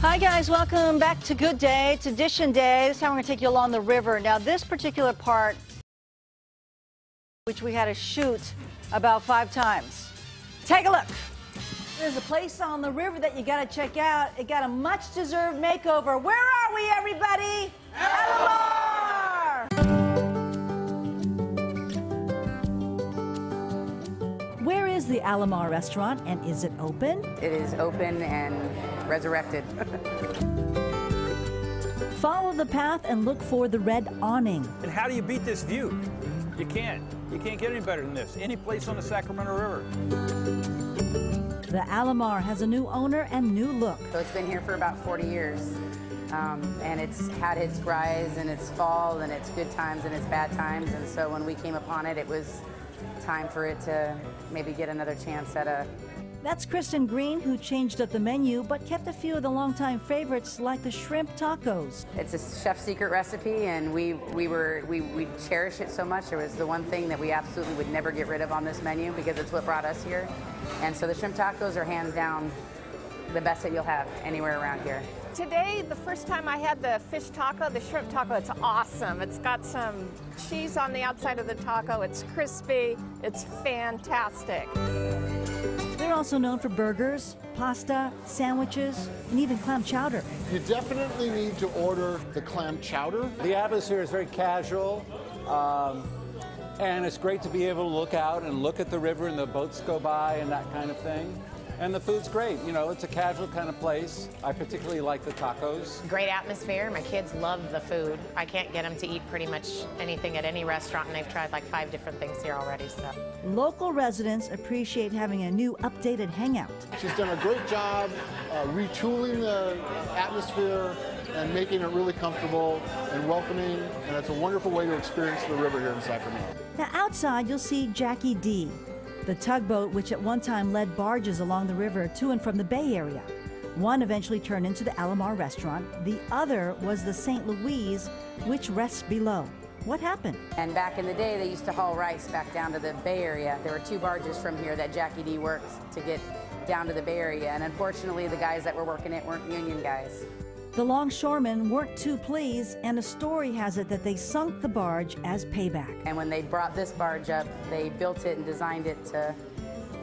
Hi guys, welcome back to Good Day. It's Edition Day. This time we're going to take you along the river. Now this particular part, which we had to shoot about five times. Take a look. There's a place on the river that you got to check out. It got a much deserved makeover. Where are we everybody? Alamar! Is the Alamar restaurant and is it open? It is open and resurrected. Follow the path and look for the red awning. And how do you beat this view? You can't. You can't get any better than this. Any place on the Sacramento River. The Alamar has a new owner and new look. so it's been here for about 40 years. Um, and it's had its rise and its fall and its good times and its bad times. And so when we came upon it, it was time for it to maybe get another chance at a That's Kristin Greene, who changed up the menu but kept a few of the longtime favorites like the shrimp tacos. It's a chef's secret recipe, and we we were we we cherish it so much. It was the one thing that we absolutely would never get rid of on this menu because it's what brought us here. And so the shrimp tacos are hands down the best that you'll have anywhere around here. Today, the first time I had the fish taco, the shrimp taco, it's awesome. It's got some cheese on the outside of the taco. It's crispy. It's fantastic. They're also known for burgers, pasta, sandwiches, and even clam chowder. You definitely need to order the clam chowder. The atmosphere is very casual, um, and it's great to be able to look out and look at the river and the boats go by and that kind of thing. And the food's great. You know, it's a casual kind of place. I particularly like the tacos. Great atmosphere. My kids love the food. I can't get them to eat pretty much anything at any restaurant, and they've tried like five different things here already. So. Local residents appreciate having a new updated hangout. She's done a great job uh, retooling the atmosphere and making it really comfortable and welcoming. And it's a wonderful way to experience the river here in Sacramento. Now, outside, you'll see Jackie D, the tugboat which at one time led barges along the river to and from the Bay Area. One eventually turned into the Alamar restaurant, the other was the St. Louise, which rests below. What happened? And back in the day, they used to haul rice back down to the Bay Area. There were two barges from here that Jackie D worked to get down to the Bay Area. And unfortunately, the guys that were working it weren't union guys. The longshoremen weren't too pleased, and a story has it that they sunk the barge as payback. And when they brought this barge up, they built it and designed it to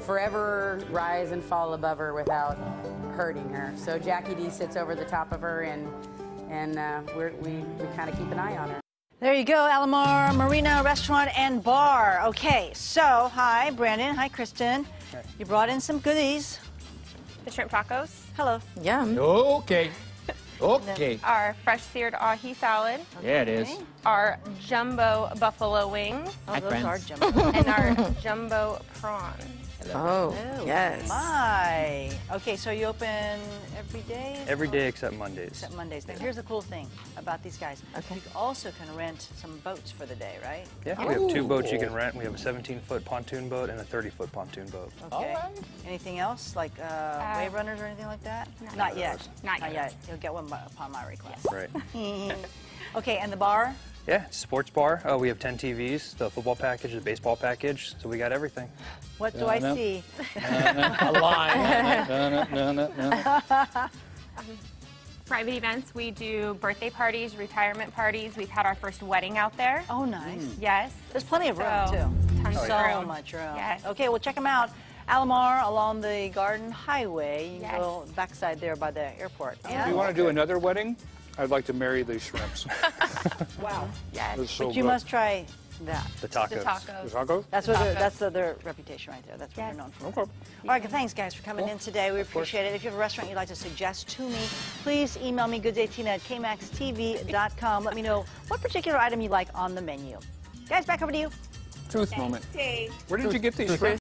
forever rise and fall above her without hurting her. So Jackie D sits over the top of her, and and uh, we're, we we kind of keep an eye on her. There you go, Alamar Marina Restaurant and Bar. Okay, so hi, Brandon. Hi, Kristin. You brought in some goodies. The shrimp tacos, Hello. Yum. Okay. Okay. our fresh seared ahi salad, Yeah, it is. our jumbo buffalo wings, Oh, Hi, those friends. are jumbo. and our jumbo prawns. Oh, yes. My. Okay, so you open every day? Every day except Mondays. Except Mondays. Now, here's the cool thing about these guys. Okay. You also can rent some boats for the day, right? Yeah, we have two boats you can rent. We have a 17-foot pontoon boat and a 30-foot pontoon boat. Okay. Anything else, like uh, wave runners or anything like that? Not, yet. Not yet. yet. You'll get one upon my request. Right. Okay, and the bar? Yeah, it's a sports bar. Uh, we have 10 TVs, the football package, the baseball package, so we got everything. What do I see? A line. Private events, we do birthday parties, retirement parties. We've had our first wedding out there. Oh, nice. Yes. There's plenty of room, So, too. tons of so room. much room. Yes. Okay, well, check them out. Alamar along the Garden Highway. You Yes. go backside there by the airport. If you want to do another wedding, I'd like to marry these shrimps. Wow. Yes. So But you good. must try that. The tacos. The tacos. The tacos? That's what they're, Tacos. that's the, their reputation right there. That's what Yes. they're known for. Okay. All right, thanks guys for coming in oh, today. We appreciate it. If you have a restaurant you'd like to suggest to me, please email me gooddaytina at kmaxtv.com. Let me know what particular item you like on the menu. Guys, back over to you. Truth moment. Dave. Where did you get these shrimp?